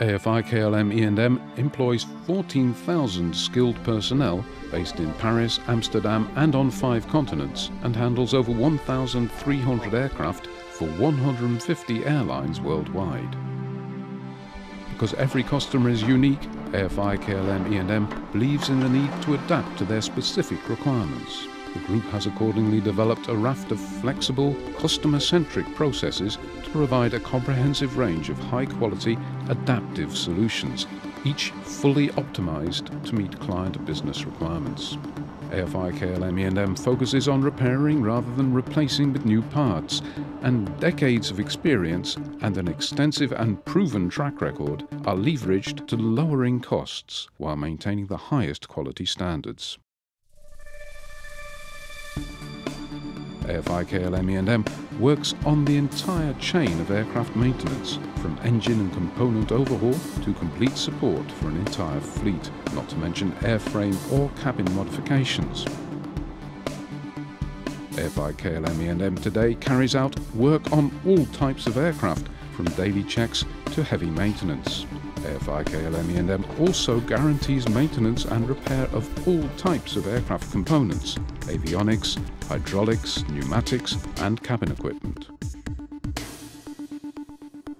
AFI KLM E&M employs 14,000 skilled personnel based in Paris, Amsterdam and on five continents and handles over 1,300 aircraft for 150 airlines worldwide. Because every customer is unique, AFI KLM E&M believes in the need to adapt to their specific requirements. The group has accordingly developed a raft of flexible, customer-centric processes to provide a comprehensive range of high-quality, adaptive solutions, each fully optimized to meet client business requirements. AFI KLM E&M focuses on repairing rather than replacing with new parts, and decades of experience and an extensive and proven track record are leveraged to lowering costs while maintaining the highest quality standards. AFI KLM E&M works on the entire chain of aircraft maintenance, from engine and component overhaul to complete support for an entire fleet, not to mention airframe or cabin modifications. AFI KLM E&M today carries out work on all types of aircraft, from daily checks to heavy maintenance. AFI KLM E&M also guarantees maintenance and repair of all types of aircraft components, avionics, hydraulics, pneumatics and cabin equipment.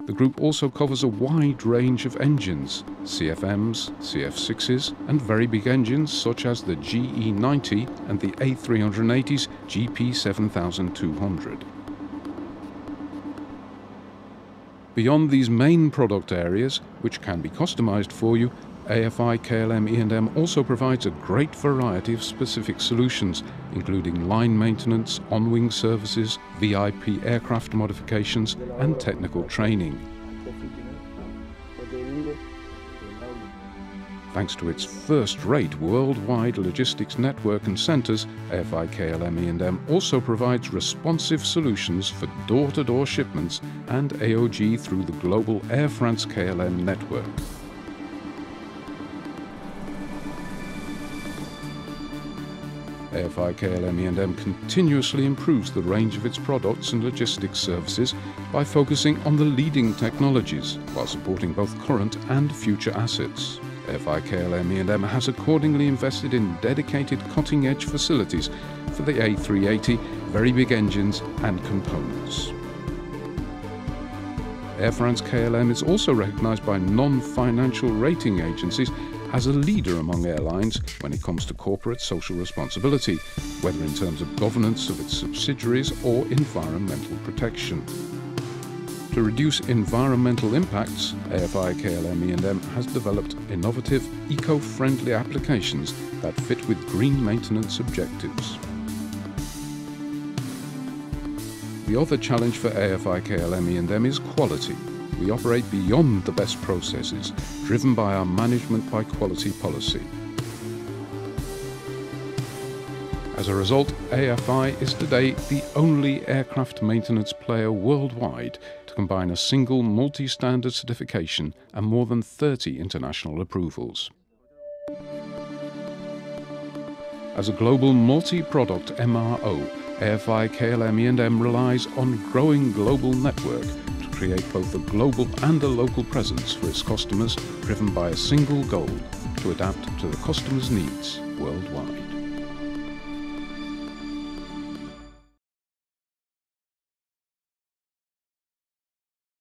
The group also covers a wide range of engines, CFMs, CF6s and very big engines such as the GE90 and the A380's GP7200. Beyond these main product areas, which can be customized for you, AFI KLM E&M also provides a great variety of specific solutions, including line maintenance, on-wing services, VIP aircraft modifications and technical training. Thanks to its first-rate worldwide logistics network and centres, AFI KLM E&M also provides responsive solutions for door-to-door shipments and AOG through the global Air France KLM network. AFI KLM E&M continuously improves the range of its products and logistics services by focusing on the leading technologies while supporting both current and future assets. AFI KLM E&M has accordingly invested in dedicated cutting-edge facilities for the A380, very big engines and components. Air France KLM is also recognised by non-financial rating agencies as a leader among airlines when it comes to corporate social responsibility, whether in terms of governance of its subsidiaries or environmental protection. To reduce environmental impacts, AFI KLM E&M has developed innovative, eco-friendly applications that fit with green maintenance objectives. The other challenge for AFI KLM E&M is quality. We operate beyond the best processes, driven by our management by quality policy. As a result, AFI is today the only aircraft maintenance player worldwide combine a single multi-standard certification and more than 30 international approvals. As a global multi-product MRO, AFI KLM E&M relies on growing global network to create both a global and a local presence for its customers driven by a single goal, to adapt to the customer's needs worldwide.